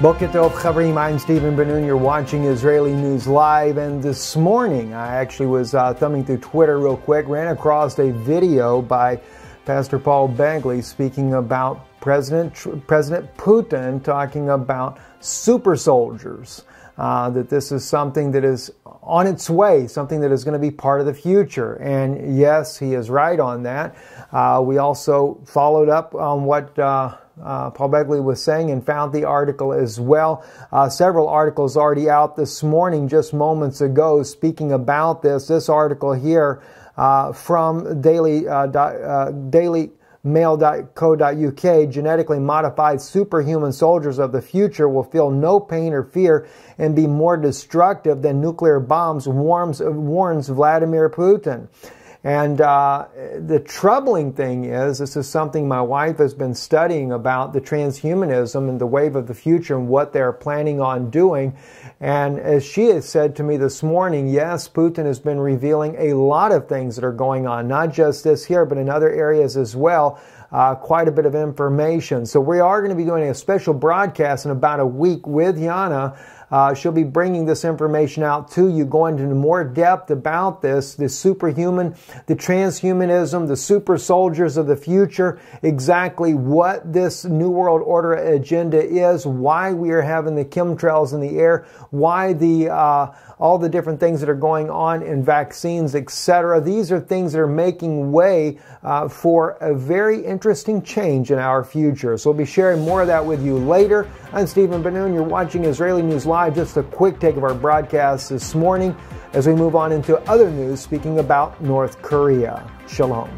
Boker Tov Chavrim, I'm Stephen Ben-Nun. You're watching Israeli News Live. And this morning, I actually was uh, thumbing through Twitter real quick, ran across a video by Pastor Paul Begley speaking about President, President Putin talking about super soldiers. Uh, that this is something that is on its way, something that is going to be part of the future. And yes, he is right on that. Uh, we also followed up on what uh, Paul Begley was saying and found the article as well. Uh, several articles already out this morning, just moments ago, speaking about this. This article here uh, from Daily uh, uh, Daily mail.co.uk, genetically modified superhuman soldiers of the future will feel no pain or fear and be more destructive than nuclear bombs, warns, warns Vladimir Putin. And uh, the troubling thing is, this is something my wife has been studying about the transhumanism and the wave of the future and what they're planning on doing. And as she has said to me this morning, yes, Putin has been revealing a lot of things that are going on, not just this here, but in other areas as well. Uh, quite a bit of information. So we are going to be doing a special broadcast in about a week with Yana uh, she'll be bringing this information out to you, going into more depth about this, the superhuman, the transhumanism, the super soldiers of the future, exactly what this New World Order agenda is, why we are having the chemtrails in the air, why the uh, all the different things that are going on in vaccines, etc. These are things that are making way uh, for a very interesting change in our future. So we'll be sharing more of that with you later. I'm Stephen Ben-Nun. You're watching Israeli News Live live. Just a quick take of our broadcast this morning as we move on into other news speaking about North Korea. Shalom.